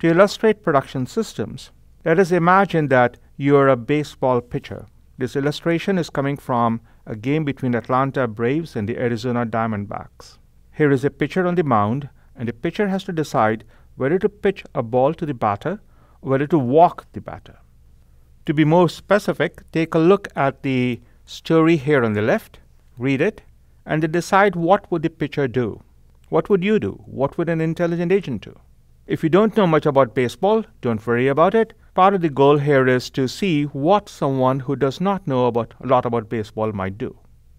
To illustrate production systems, let us imagine that you are a baseball pitcher. This illustration is coming from a game between Atlanta Braves and the Arizona Diamondbacks. Here is a pitcher on the mound, and the pitcher has to decide whether to pitch a ball to the batter or whether to walk the batter. To be more specific, take a look at the story here on the left, read it, and then decide what would the pitcher do. What would you do? What would an intelligent agent do? If you don't know much about baseball, don't worry about it. Part of the goal here is to see what someone who does not know about a lot about baseball might do.